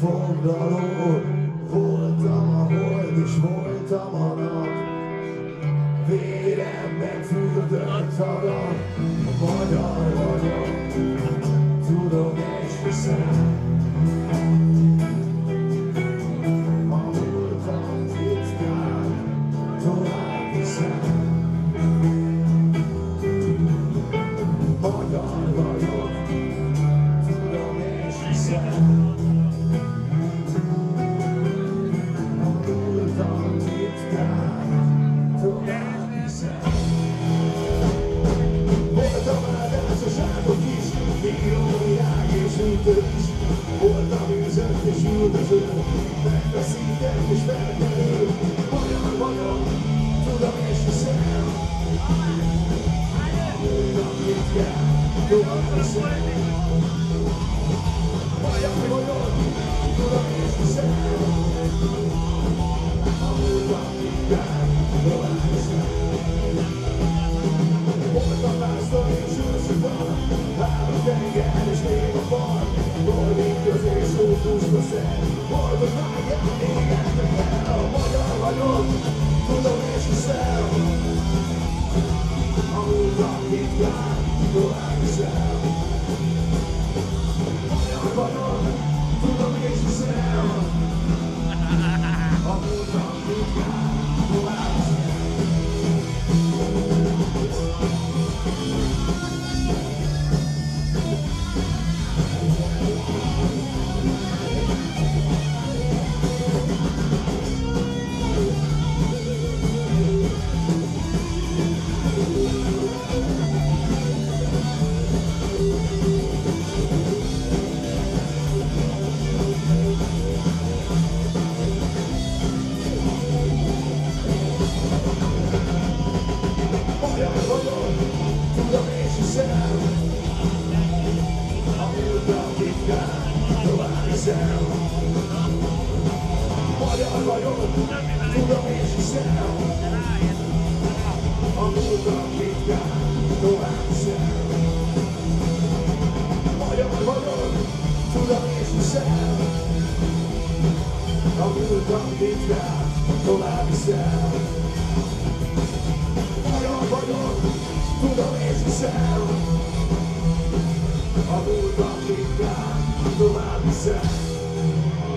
foglaló Voltam a hold és voltam a nap. Véremben fürdött A magyar vagyok. Tudom és hiszem. A múltam titkán Tovább hiszem üntő is. Voltam űzött és üldöző, megveszített és felkelő. Magyar vagyok, tudom és hiszem. Voltam ritkán, tovább hiszem. Hiszem. Magyar vagyok, tudom és hiszem. A múltam titkán, tovább hiszem. Magyar vagyok, tudom és hiszem. A múltam titkán, tovább hiszem. lado certo.